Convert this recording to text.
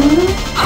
Mm-hmm.